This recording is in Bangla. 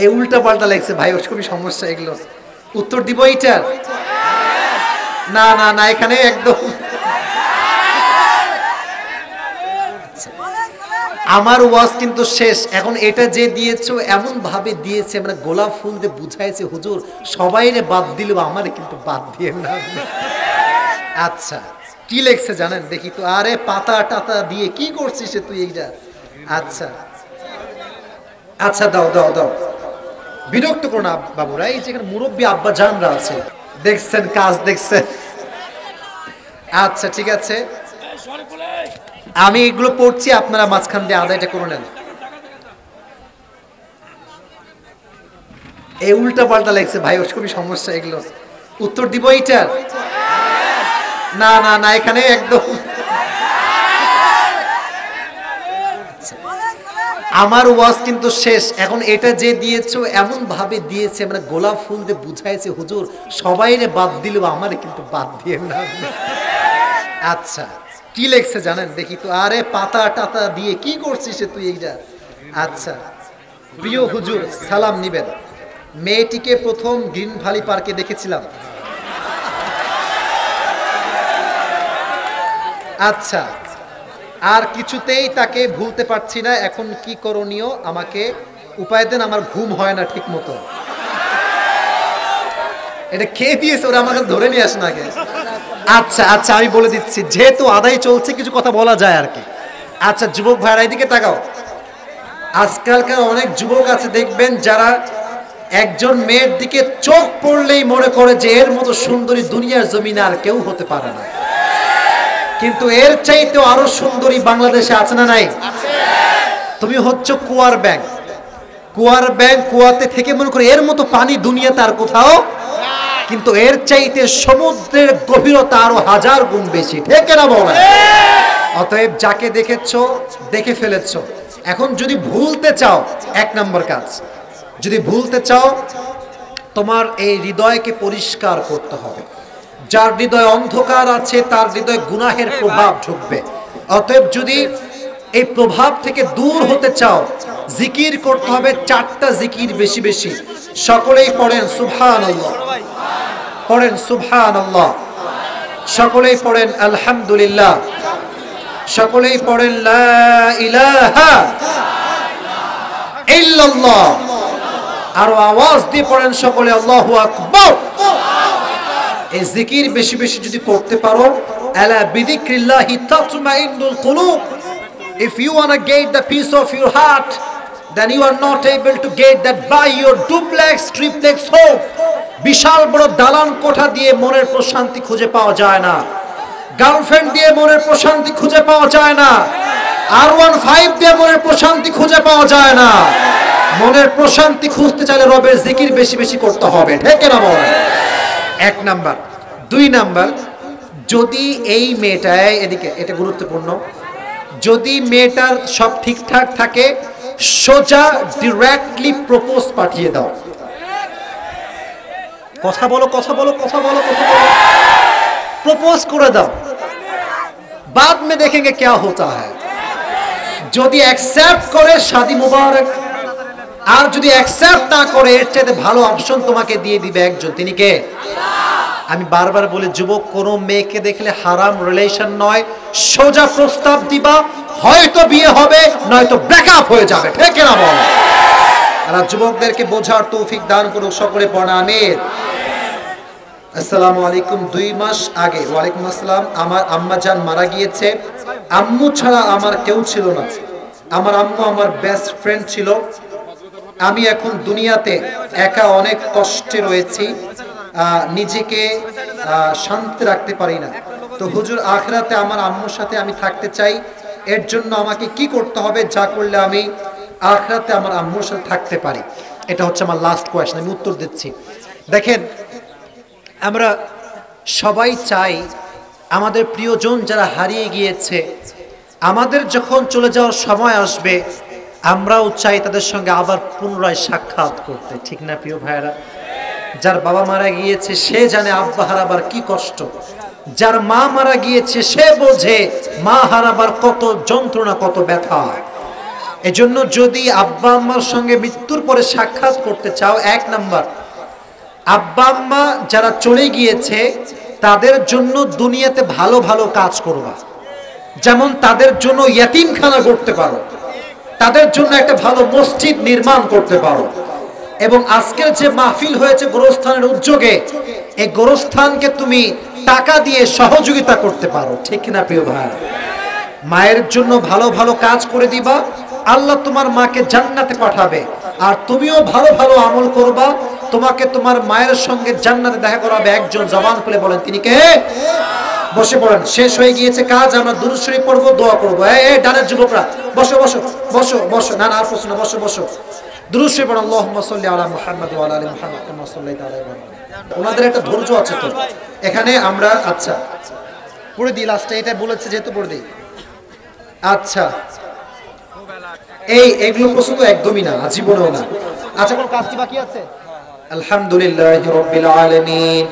এই উল্টা পাল্টা লাগছে। ভাই, ওর খুবই সমস্যা এগুলো। উত্তর দিব এইটার? না না না, এখানে একদম। আমার ওয়াজ কিন্তু শেষ। এখন এটা যে দিয়েছ এমন ভাবে দিয়েছে মানে গোলাপ ফুল দিয়ে বুঝাইছে, হুজুর সবাই রে বাদ দিলেও আমারে কিন্তু বাদ দিয়ে না। আচ্ছা কি লেখছে জানেন? দেখি তো। আরে, পাতা টাতা দিয়ে কি করছিস তুই এইটা? আচ্ছা। আচ্ছা দাও দাও দাও। বিরক্ত করো না, বাবুরা। এই যেখানে মুরব্বী আব্বা জানরা আছে। দেখছেন কাজ, দেখছেন। আচ্ছা ঠিক আছে। আমি এগুলো পড়ছি, আপনারা মাঝখান দিয়ে আদায়টা করে নেন। এই উল্টা পাল্টা লাগছে। ভাই, ওর খুবই সমস্যা এগুলো। উত্তর দিব এইটার? না না না, এখানে একদম আমার ওয়াজ কিন্তু শেষ। এখন এটা যে দিয়েছ এমন ভাবে দিয়েছে মানে গোলাপ ফুল দিয়ে বুঝাইছে, হুজুর সবাইরে বাদ দিলেও আমারে কিন্তু বাদ দিয়ে না। আচ্ছা কি লেখছে জানেন? দেখি তো, আরে পাতা টাতা দিয়ে কি করছিস তুই এইটা? আচ্ছা প্রিয় হুজুর, সালাম নিবেন। মেয়েটিকে প্রথম গ্রিন ভ্যালি পার্কে দেখেছিলাম। আচ্ছা আর কিছুতেই তাকে ভুলতে পারছি না। এখন কি করণীয়? আমাকে উপায় দেন, আমার ঘুম হয় না ঠিক মতো। এটা খেয়ে দিয়েছে, ওরা আমাকে ধরে নিয়ে আসে না আগে। আচ্ছা আচ্ছা আমি বলে দিচ্ছি, যেহেতু আদায় চলছে, কিছু কথা বলা যায় আর কি। আচ্ছা যুবক ভাইরা, এদিকে তাকাও। আজকালকার অনেক যুবক আছে, দেখবেন যারা একজন মেয়ের দিকে চোখ পড়লেই মনে করে যে এর মতো সুন্দরী দুনিয়ার জমিনে আর কেউ হতে পারে না। কিন্তু এর চাইতে আরও সুন্দরী বাংলাদেশে আছে না নাই? তুমি হচ্ছ কুয়ার ব্যাংক কুয়ার ব্যাংক কুয়াতে থেকে মনে করে এর মতো পানি দুনিয়াতে আর কোথাও কিন্তু এর চাইতে সমুদ্রের গভীরতা আরও হাজার গুণ বেশি। ঠিক না বলে? অতএব যাকে দেখেছ, দেখে ফেলেছো। এখন যদি ভুলতে চাও, এক নম্বর কাজ, যদি ভুলতে চাও, তোমার এই হৃদয়কে পরিষ্কার করতে হবে। যার হৃদয় অন্ধকার আছে তার হৃদয় গুনাহের প্রভাব ঢুকবে। অতএব যদি এই প্রভাব থেকে দূর হতে চাও জিকির করতে হবে চারটা জিকির বেশি বেশি। সকলেই পড়েন সুবহান পড়েন সুবহান আল্লাহ সকলেই পড়েন আলহামদুলিল্লাহ। সকলেই পড়েন লা ইলাহা ইল্লাল্লাহ। আরও আওয়াজ দিয়ে পড়েন সকলে আল্লাহু আকবার। জিকির বেশি বেশি যদি করতে পারো, আলা বিদিক্রিল্লাহি তাতমাইন্নুল কুলুব। If you want to get the peace of your heart, then you are not able to get that by your duplex, triplex home বিশাল বড় দালান কোঠা দিয়ে মনের প্রশান্তি খুঁজে পাওয়া যায় না। গার্লফ্রেন্ড দিয়ে মনের প্রশান্তি খুঁজে পাওয়া যায় না। আর ওয়ান ফাইভ দিয়ে মনের প্রশান্তি খুঁজে পাওয়া যায় না। মনের প্রশান্তি খুঁজতে চাইলে রবের জিকির বেশি বেশি করতে হবে। ঠিক না বল এক নাম্বার। দুই নাম্বার, যদি এই মেয়েটায়, এদিকে, এটা গুরুত্বপূর্ণ, যদি মেয়েটার সব ঠিকঠাক থাকে, সোজা ডিরেক্টলি প্রপোজ পাঠিয়ে দাও। কথা বলো কথা বলো কথা বলো কথা বলো। প্রপোজ করে দাও। বাদ মে দেখে গে কে হতা হ্যাঁ যদি অ্যাকসেপ্ট করে, শাদি মুবারক। আর যদি অ্যাকসেপ্ট না করে, এর চাইতে ভালো অপশন তোমাকে দিয়ে দিবে একজন। তিনি কে? আল্লাহ আমি বারবার বলি, যুবক, কোন মেয়েকে দেখলে হারাম রিলেশন নয়। সোজা প্রস্তাব দিবা, হয়তো বিয়ে হবে, নয়তো ব্রেকআপ হয়ে যাবে। ঠিক না বল? আর যুবকদেরকে বোঝার তৌফিক দান করুক সকলে আমির আসসালামু আলাইকুম। দুই মাস আগে, ওয়ালাইকুম আসসালাম, আমার আম্মা জান মারা গিয়েছে। আম্মু ছাড়া আমার কেউ ছিল না। আমার আম্মু আমার বেস্ট ফ্রেন্ড ছিল। আমি এখন দুনিয়াতে একা অনেক কষ্টে রয়েছি। নিজেকে শান্তি রাখতে পারি না। তো হুজুর, আখরাতে আমার আম্মুর সাথে আমি থাকতে চাই। এর জন্য আমাকে কি করতে হবে, যা করলে আমি আখরাতে আমার আম্মুর সাথে থাকতে পারি? এটা হচ্ছে আমার লাস্ট কোয়েশ্চন আমি উত্তর দিচ্ছি। দেখেন, আমরা সবাই চাই আমাদের প্রিয়জন যারা হারিয়ে গিয়েছে, আমাদের যখন চলে যাওয়ার সময় আসবে, আমরাও চাই তাদের সঙ্গে আবার পুনরায় সাক্ষাৎ করতে। ঠিক না, প্রিয় ভাইয়েরা? যার বাবা মারা গিয়েছে, সে জানে আব্বা হারাবার কি কষ্ট। যার মা মারা গিয়েছে, সে বোঝে মা হারাবার কত যন্ত্রণা, কত ব্যথা। এজন্য যদি আব্বা আম্মার সঙ্গে মৃত্যুর পরে সাক্ষাৎ করতে চাও, এক নাম্বার, আব্বা আম্মা যারা চলে গিয়েছে, তাদের জন্য দুনিয়াতে ভালো ভালো কাজ করবা। যেমন তাদের জন্য ইয়াতিমখানা করতে পারো। তাদের জন্য একটা ভালো মসজিদ নির্মাণ করতে পারো। এবং আজকের যে মাহফিল হয়েছে গোরস্থানের উদ্যোগে, এই গোরস্থানকে তুমি টাকা দিয়ে সহযোগিতা করতে পারো। ঠিক না প্রিয় ভাই? মায়ের জন্য ভালো ভালো কাজ করে দিবা, আল্লাহ তোমার মাকে জান্নাতে পাঠাবে। আর তুমিও ভালো ভালো আমল করবা, তোমাকে তোমার মায়ের সঙ্গে জান্নাতে দেখা করাবে। একজন জবান খুলে বলেন, তিনি কে? বসে পড়েন, শেষ হয়ে গিয়েছে কাজ, আমরা দুরুশ্বরী পড়ব, দোয়া করব। এই ডানের যুবকরা, বসো বসো বসো বসো, না না, আর প্রশ্ন বসো বসো। দুরুশ্বরী পড়ো আল্লাহ মসল্লি আলা মুহাম্মাদ আলা আলি মুহাম্মাদ ইব্রাহিম। ওনাদের একটা ধৈর্য আছে তো। এখানে আমরা আচ্ছা পড়ে দিই লাস্টে এটা বলেছে যেহেতু পড়ে দিই। আচ্ছা এই এইগুলো প্রশ্ন তো একদমই না জীবনেও না। আচ্ছা কোন কাজ কি বাকি আছে? আলহামদুলিল্লাহ রব্বিল আলামিন।